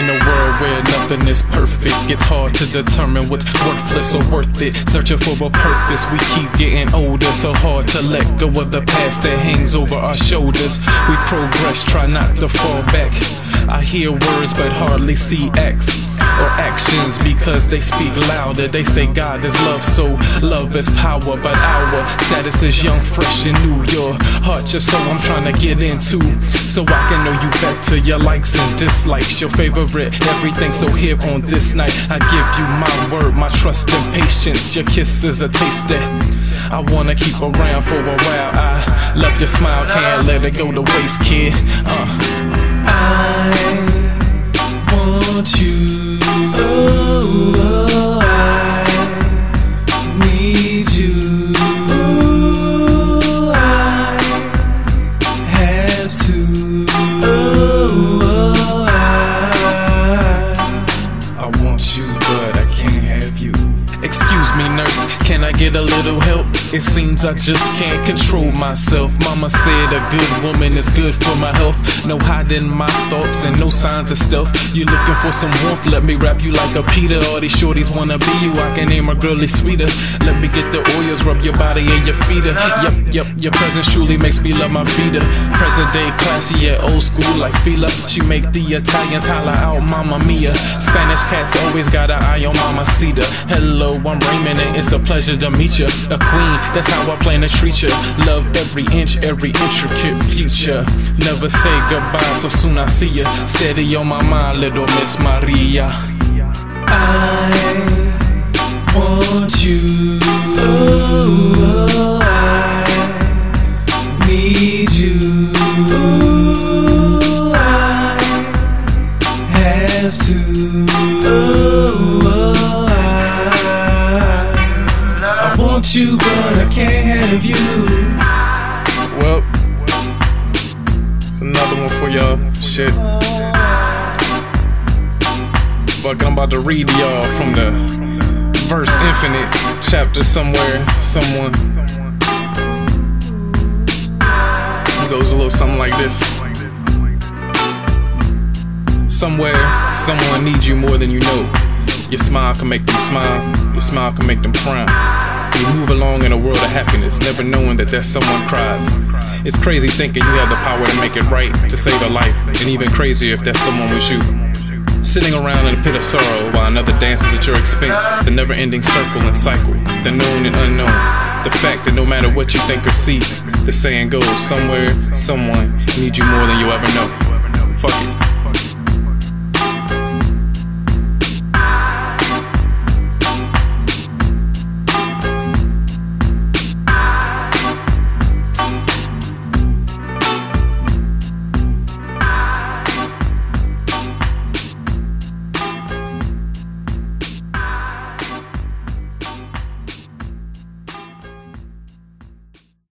world where nothing is perfect. It's hard to determine what's worthless or worth it. Searching for a purpose, we keep getting older. So hard to let go of the past that hangs over our shoulders. We progress, try not to fall back. I hear words but hardly see acts or actions because they speak louder. They say God is love, so love is power. But our status is young, fresh, and new. Your heart, your soul, I'm trying to get into. So I can know you better, your likes and dislikes, your favorite, everything. So here on this night, I give you my word, my trust and patience. Your kiss is a taste that I wanna keep around for a while. I love your smile, can't let it go to waste, kid. Uh. I want you. I get a little help? It seems I just can't control myself. Mama said a good woman is good for my health. No hiding my thoughts and no signs of stealth. You looking for some warmth? Let me wrap you like a Peter. All these shorties wanna be you. I can name a girl is sweeter. Let me get the oils, rub your body and your feet. Yep, yep, your presence truly makes me love my feet. Present day classy, yeah, old school like Fila. She make the Italians holla out, Mamma Mia. Spanish cats always got an eye on Mama Cita. Hello, I'm Raymond, and it's a pleasure to meet you. A queen, that's how I plan to treat you. Love every inch, every intricate feature. Never say goodbye, so soon I see you. Steady on my mind, little Miss Maria. I want you. I need you. I have to. Oh, want you, but I can't have you. Well, it's another one for y'all. Shit. Fuck, I'm about to read y'all from the verse infinite chapter somewhere, someone. It goes a little something like this. Somewhere, someone needs you more than you know. Your smile can make them smile, your smile can make them frown. You move along in a world of happiness, never knowing that there's someone cries. It's crazy thinking you have the power to make it right, to save a life, and even crazier if that someone was you. Sitting around in a pit of sorrow while another dances at your expense, the never ending circle and cycle, the known and unknown. The fact that no matter what you think or see, the saying goes somewhere, someone needs you more than you ever know. Fuck it.